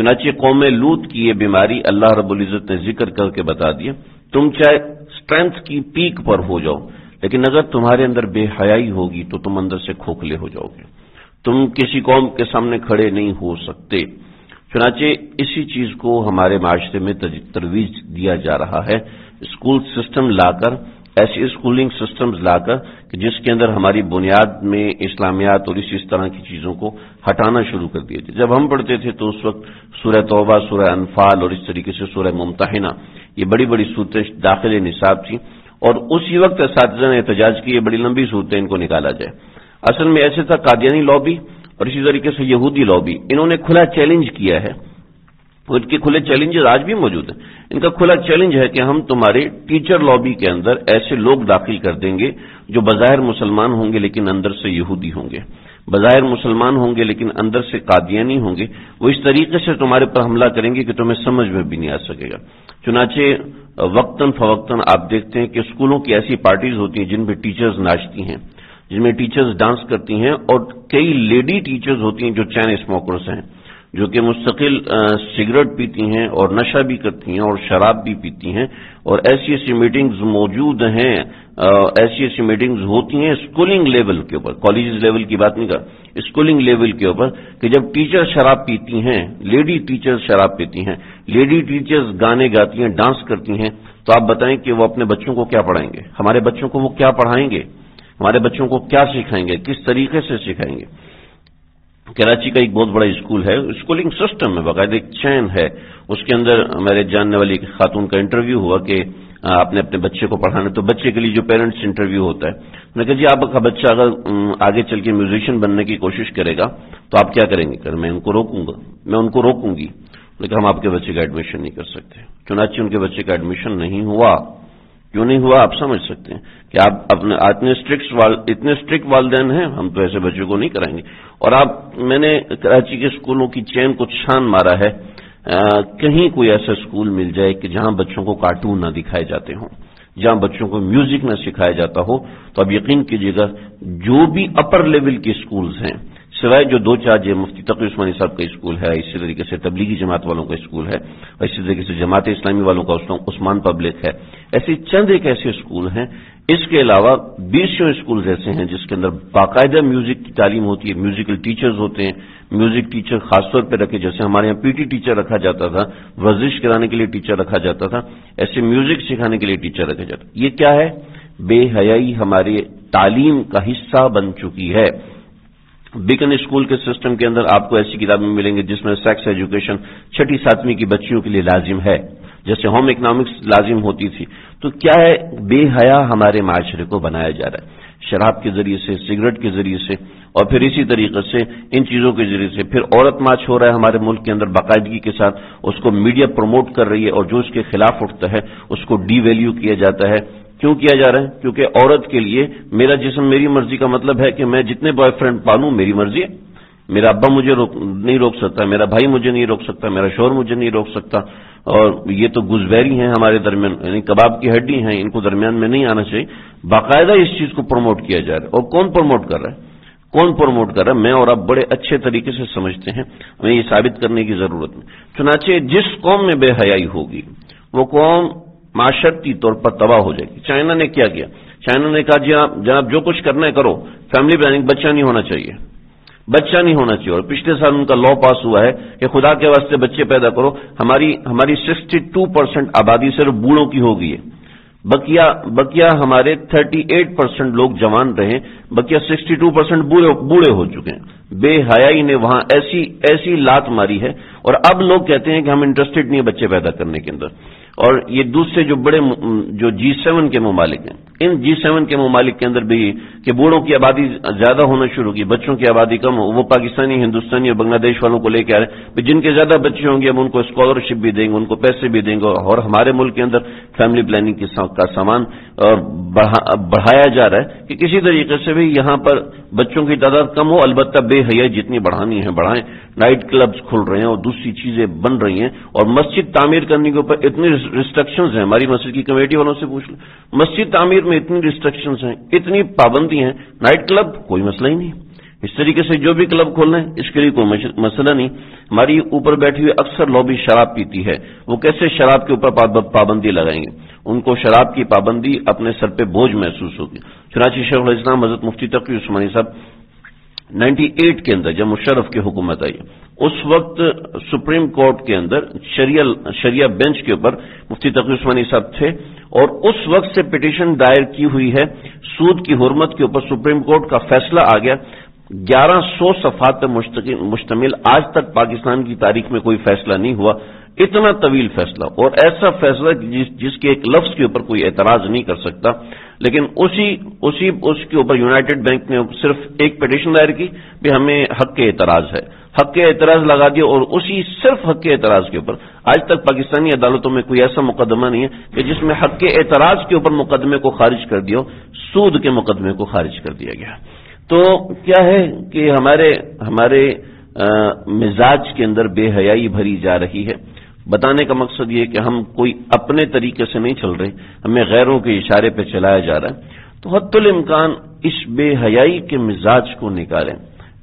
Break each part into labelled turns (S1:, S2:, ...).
S1: चुनाचे कौम लूत की ये बीमारी अल्लाह रबुल्ज़त ने ज़िक्र करके बता दिया। तुम चाहे स्ट्रेंथ की पीक पर हो जाओ, लेकिन अगर तुम्हारे अंदर बेहयाई होगी तो तुम अंदर से खोखले हो जाओगे। तुम किसी कौम के सामने खड़े नहीं हो सकते। चुनाचे इसी चीज़ को हमारे माशरे में तरवीज दिया जा रहा है। स्कूल सिस्टम लाकर ऐसे स्कूलिंग सिस्टम्स लाकर कि जिसके अंदर हमारी बुनियाद में इस्लामियात और इसी तरह की चीज़ों को हटाना शुरू कर दिए थे। जब हम पढ़ते थे तो उस वक्त सूरह तौबा, सूरह अनफाल और इस तरीके से सूरह मुमतहिना, ये बड़ी बड़ी सूरतें दाखिल निसाब थी और उसी वक्त इस ने एहतजाज की ये बड़ी लंबी सूरतें इनको निकाला जाए। असल में ऐसे था कादियानी लॉबी और इसी तरीके से यहूदी लॉबी। इन्होंने खुला चैलेंज किया है। इनके खुले चैलेंजेस आज भी मौजूद हैं। इनका खुला चैलेंज है कि हम तुम्हारे टीचर लॉबी के अंदर ऐसे लोग दाखिल कर देंगे जो बाहिर मुसलमान होंगे लेकिन अंदर से यहूदी होंगे। बाहिर मुसलमान होंगे लेकिन अंदर से कादियानी होंगे। वो इस तरीके से तुम्हारे पर हमला करेंगे कि तुम्हें समझ में भी नहीं आ सकेगा। चुनाचे वक्तन फवक्तन आप देखते हैं कि स्कूलों की ऐसी पार्टीज़ होती हैं जिनमें टीचर्स नाचती हैं, जिनमें टीचर्स डांस करती हैं और कई लेडी टीचर्स होती हैं जो चैन स्मोकर्स हैं। जो कि मुस्तकिल सिगरेट पीती हैं और नशा भी करती हैं और शराब भी पीती हैं और ऐसी ऐसी मीटिंग्स मौजूद हैं ऐसी ऐसी मीटिंग्स होती हैं स्कूलिंग लेवल के ऊपर कॉलेज लेवल की बात नहीं कर, स्कूलिंग लेवल के ऊपर कि जब टीचर शराब पीती हैं, लेडी टीचर्स शराब पीती हैं, लेडी टीचर्स गाने गाती हैं, डांस करती हैं तो आप बताएँ कि वो अपने बच्चों को क्या पढ़ाएँगे? हमारे बच्चों को वो क्या पढ़ाएँगे? हमारे बच्चों को क्या सिखाएँगे? किस तरीके से सिखाएँगे? कराची का एक बहुत बड़ा स्कूल है, स्कूलिंग सिस्टम में बाकायदा एक चैन है। उसके अंदर मेरे जानने वाली खातून का इंटरव्यू हुआ कि आपने अपने बच्चे को पढ़ाना तो बच्चे के लिए जो पेरेंट्स इंटरव्यू होता है, मैंने कहा, जी आपका बच्चा अगर आगे चल के म्यूजिशियन बनने की कोशिश करेगा तो आप क्या करेंगे? कर मैं उनको रोकूँगा, मैं उनको रोकूँगी। लेकिन हम आपके बच्चे का एडमिशन नहीं कर सकते। चुनाची उनके बच्चे का एडमिशन नहीं हुआ। क्यों नहीं हुआ? आप समझ सकते हैं कि आप अपने इतने स्ट्रिक्ट वाल इतने स्ट्रिक्ट वालदेन हैं हम तो ऐसे बच्चों को नहीं कराएँगे। और आप मैंने कराची के स्कूलों की चैन को छान मारा है। आ, कहीं कोई ऐसा स्कूल मिल जाए कि जहाँ बच्चों को कार्टून न दिखाए जाते हों जहाँ बच्चों को म्यूज़िक न सिखाया जाता हो तो अब यकीन कीजिएगा जो भी अपर लेवल के स्कूल्स हैं सिवाय जो दो चार जो मुफ्ती तकी उस्मानी साहब का स्कूल है, इसी तरीके से तबलीगी जमात वालों का स्कूल है, और इसी तरीके से जमात इस्लामी वालों का उस्मान पब्लिक है। ऐसे चंद एक ऐसे स्कूल हैं, इसके अलावा बीसों स्कूल ऐसे हैं जिसके अंदर बाकायदा म्यूज़िक की तालीम होती है, म्यूजिकल टीचर्स होते हैं, म्यूज़िक टीचर खासतौर पर रखे, जैसे हमारे यहाँ पीटी टीचर रखा जाता था, वर्जिश कराने के लिए टीचर रखा जाता था, ऐसे म्यूज़िक सिखाने के लिए टीचर रखा जाता ये क्या है? बेहयाई हमारे तालीम का हिस्सा बन चुकी है। बिकन स्कूल के सिस्टम के अंदर आपको ऐसी किताबें मिलेंगी जिसमें सेक्स एजुकेशन छठी, सातवीं की बच्चियों के लिए लाजिम है। जैसे होम इकोनॉमिक्स लाजिम होती थी। तो क्या है? बेहया हमारे माशरे को बनाया जा रहा है। शराब के ज़रिए से, सिगरेट के ज़रिए से, और फिर इसी तरीके से, इन चीज़ों के ज़रिए से। फिर औरत मार्च हो रहा है हमारे मुल्क के अंदर बाकायदगी के साथ, उसको मीडिया प्रमोट कर रही है और जो उसके खिलाफ उठता है, उसको डी वैल्यू किया जाता है। क्यों किया जा रहा है? क्योंकि औरत के लिए मेरा जिसम मेरी मर्ज़ी का मतलब है कि मैं जितने बॉयफ्रेंड पालू मेरी मर्ज़ी है। मेरा अब्बा मुझे रोक, नहीं रोक सकता मेरा भाई मुझे नहीं रोक सकता मेरा शोर मुझे नहीं रोक सकता। और ये तो गुजबैरी हैं हमारे दरमियान यानी कबाब की हड्डी हैं इनको दरमियान में नहीं आना चाहिए। बाकायदा इस चीज़ को प्रमोट किया जा रहा है। और कौन प्रमोट कर रहा है? कौन प्रमोट कर रहा है? मैं और आप बड़े अच्छे तरीके से समझते हैं। हमें ये साबित करने की ज़रूरत नहीं। चुनाचे जिस कौम में बेहयाई होगी वो कौम माशरती तौर पर तबाह हो जाएगी। चाइना ने क्या किया? चाइना ने कहा, जी आप जनाब, जो कुछ करना है करो। फैमिली प्लानिंग बच्चा नहीं होना चाहिए। बच्चा नहीं होना चाहिए। और पिछले साल उनका लॉ पास हुआ है कि खुदा के वास्ते बच्चे पैदा करो। हमारी हमारी 62 परसेंट आबादी सिर्फ़ बूढ़ों की हो गई है। बकिया बकिया हमारे 38 परसेंट लोग जवान रहे। बकिया 62 परसेंट बूढ़े हो चुके हैं। बेहयाई ने वहाँ ऐसी ऐसी लात मारी है। और अब लोग कहते हैं कि हम इंटरेस्टेड नहीं है बच्चे पैदा करने के अंदर। और ये दूसरे जो बड़े जो जी सेवन के ममालिक हैं, इन जी सेवन के ममालिक के अंदर भी कि बूढ़ों की आबादी ज़्यादा होना शुरू की, बच्चों की आबादी कम हो, वो पाकिस्तानी, हिंदुस्तानी और बांग्लादेश वालों को लेकर आ रहे हैं। जिनके ज़्यादा बच्चे होंगे हम उनको स्कॉलरशिप भी देंगे, उनको पैसे भी देंगे, और हमारे मुल्क के अंदर फैमिली प्लानिंग का सामान बढ़ाया जा रहा है कि किसी तरीके से भी यहाँ पर बच्चों की तादाद कम हो, अलबत्त बेहया जितनी बढ़ानी है, बढ़ाएँ। नाइट क्लब्स खुल रहे हैं और दूसरी चीज़ें बन रही हैं और मस्जिद तामीर करने के ऊपर इतनी रिस्ट्रिक्शंस हैं। हमारी मस्जिद की कमेटी वालों से पूछ लो। मस्जिद तामीर में इतनी रिस्ट्रिक्शंस हैं, इतनी पाबंदी हैं। नाइट क्लब कोई मसला ही नहीं। इस तरीके से जो भी क्लब खोलना है, इसके लिए कोई मसला नहीं। हमारी ऊपर बैठी हुई अक्सर लॉबी शराब पीती है। वो कैसे शराब के ऊपर पाबंदी लगाएँगे? उनको शराब की पाबंदी अपने सर पे बोझ महसूस होगी। चुनाची शेख इस्लाम हज़रत मुफ्ती तकी उस्मानी साहब 98 के अंदर जब मुशर्रफ की हुकूमत आई। उस वक्त सुप्रीम कोर्ट के अंदर शरिया शरिया बेंच के ऊपर मुफ्ती तकी उस्मानी साहब थे और उस वक्त से पिटीशन दायर की हुई है सूद की हरमत के ऊपर सुप्रीम कोर्ट का फैसला आ गया। ग्यारह सौ सफात पर मुश्तमिल आज तक पाकिस्तान की तारीख में कोई फैसला नहीं हुआ। इतना तवील फैसला और ऐसा फैसला जिस, जिसके एक लफ्ज के ऊपर कोई एतराज़ नहीं कर सकता। लेकिन उसी उसी, उसके ऊपर यूनाइटेड बैंक ने सिर्फ़ एक पिटिशन दायर की भी हमें हक के एतराज़ है। हक के एतराज़ लगा दिया और उसी सिर्फ़ हक के एतराज़ के ऊपर, आज तक पाकिस्तानी अदालतों में कोई ऐसा मुकदमा नहीं है कि जिसमें हक के एतराज़ के ऊपर मुकदमे को खारिज कर दिया सूद के मुकदमे को खारिज कर दिया गया। तो क्या है कि हमारे हमारे मिजाज के अंदर बेहयाई भरी जा रही है। बताने का मकसद ये कि हम कोई अपने तरीके से नहीं चल रहे, हमें गैरों के इशारे पर चलाया जा रहा है। तो हत्तुल इस बेहयाई के मिजाज को निकालें।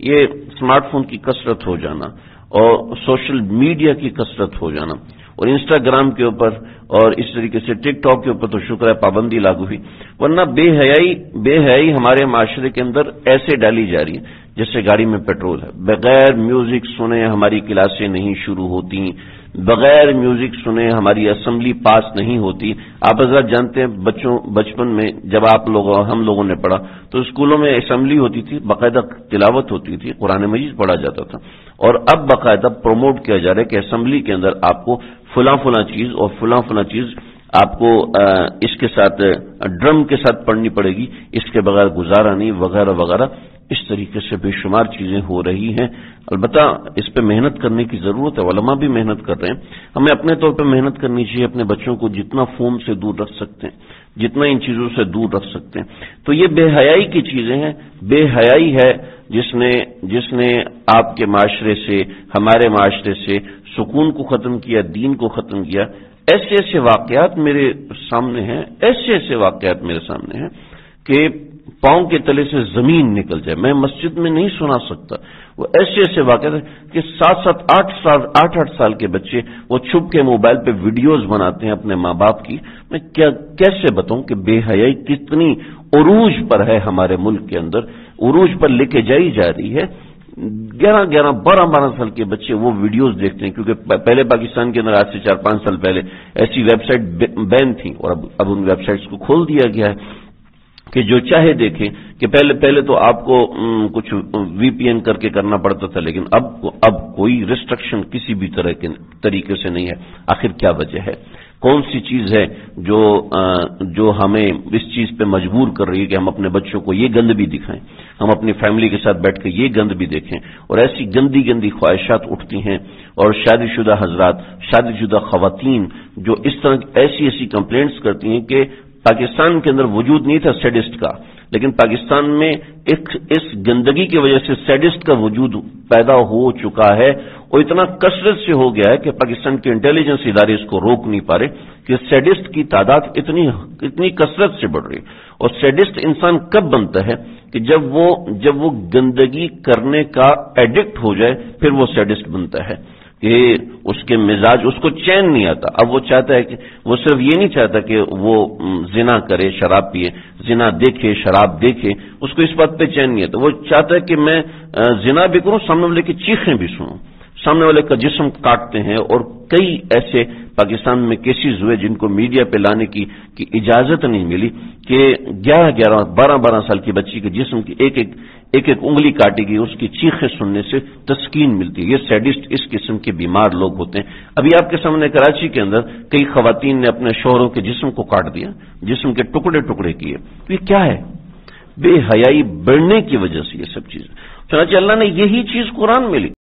S1: ये स्मार्टफ़ोन की कसरत हो जाना और सोशल मीडिया की कसरत हो जाना और इंस्टाग्राम के ऊपर और इस तरीके से टिकटॉक के ऊपर तो शुक्र है पाबंदी लागू हुई। वरना बेहयाई बेहयाई हमारे माशरे के अंदर ऐसे डाली जा रही है जैसे गाड़ी में पेट्रोल है। बगैर म्यूज़िक सुने हमारी क्लासें नहीं शुरू होती बगैर म्यूज़िक सुने हमारी असेंबली पास नहीं होती। आप हज़रत जानते हैं, बच्चों, बचपन में जब आप लोग, हम लोगों ने पढ़ा तो स्कूलों में असेंबली होती थी, बाकायदा तिलावत होती थी, कुरान मजीद पढ़ा जाता था। और अब बाकायदा प्रमोट किया जा रहा है कि असेंबली के अंदर आपको फुला फुला चीज़ और फुला फुला चीज़ आपको इसके साथ ड्रम के साथ पढ़नी पड़ेगी। इसके बगैर गुजारा नहीं, वगैरह वगैरह। इस तरीके से बेशुमार चीज़ें हो रही हैं। अलबत्ता, इस पर मेहनत करने की ज़रूरत है। वलमा भी मेहनत कर रहे हैं। हमें अपने तौर पर मेहनत करनी चाहिए, अपने बच्चों को जितना फ़ोन से दूर रख सकते हैं, जितना इन चीज़ों से दूर रख सकते हैं। तो ये बेहयाई की चीज़ें हैं। बेहयाई है जिसने जिसने आपके माशरे से, हमारे माशरे से सुकून को खत्म किया, दीन को खत्म किया। ऐसे ऐसे वाकयात मेरे सामने हैं, ऐसे ऐसे वाकयात मेरे सामने हैं कि पाँव के तले से ज़मीन निकल जाए। मैं मस्जिद में नहीं सुना सकता। वो ऐसे ऐसे वाकत है कि सात सात आठ साल आठ आठ साल के बच्चे वो छुप के मोबाइल पे वीडियोस बनाते हैं अपने माँ बाप की। मैं क्या, कैसे बताऊँ कि बेहयाई कितनी उरूज पर है हमारे मुल्क के अंदर। उरूज पर लेके जाई जा रही है। ग्यारह ग्यारह बारह बारह साल के बच्चे वो वीडियोस देखते हैं, क्योंकि पहले पाकिस्तान के अंदर आज से चार पाँच साल पहले ऐसी वेबसाइट बैन थी और अब अब उन वेबसाइट्स को खोल दिया गया है कि जो चाहे देखे कि पहले पहले तो आपको कुछ वीपीएन करके करना पड़ता था, लेकिन अब अब कोई रिस्ट्रिक्शन किसी भी तरह के तरीके से नहीं है। आखिर क्या वजह है? कौन सी चीज़ है जो जो हमें इस चीज़ पे मजबूर कर रही है कि हम अपने बच्चों को ये गंद भी दिखाएँ, हम अपनी फैमिली के साथ बैठ कर ये गंद भी देखें। और ऐसी गंदी गंदी ख्वाहिशात उठती हैं और शादीशुदा हजरात, शादीशुदा खातन जो इस तरह ऐसी ऐसी कंप्लेंट्स करती हैं कि पाकिस्तान के अंदर वजूद नहीं था सेडिस्ट का, लेकिन पाकिस्तान में एक, इस गंदगी की वजह से सेडिस्ट का वजूद पैदा हो चुका है और इतना कसरत से हो गया है कि पाकिस्तान के इंटेलिजेंस इदारे इसको रोक नहीं पा रहे कि सेडिस्ट की तादाद इतनी इतनी कसरत से बढ़ रही। और सेडिस्ट इंसान कब बनता है कि जब वो जब वो गंदगी करने का एडिक्ट हो जाए, फिर वो सेडिस्ट बनता है। कि उसके मिजाज उसको चैन नहीं आता। अब वो चाहता है कि वो सिर्फ़ ये नहीं चाहता कि वो जिना करे शराब पिए जिना देखे शराब देखे उसको इस बात पे चैन नहीं आता। वो चाहता है कि मैं जिना भी करूँ सामने वाले की चीखें भी सुनूं। सामने वाले का जिस्म काटते हैं और कई ऐसे पाकिस्तान में केसेज हुए जिनको मीडिया पे लाने की, की इजाज़त नहीं मिली कि ग्यारह ग्यारह बारह बारह साल की बच्ची के जिस्म की एक एक एक एक उंगली काटी गई, उसकी चीखें सुनने से तस्कीन मिलती है। ये सैडिस्ट इस किस्म के बीमार लोग होते हैं। अभी आपके सामने कराची के अंदर कई खातन ने अपने शोहरों के जिस्म को काट दिया, जिस्म के टुकड़े टुकड़े किए। तो ये क्या है? बेहयाई बढ़ने की वजह से ये सब चीज़ें। चनाचे अल्लाह ने यही चीज़ कुरान में ली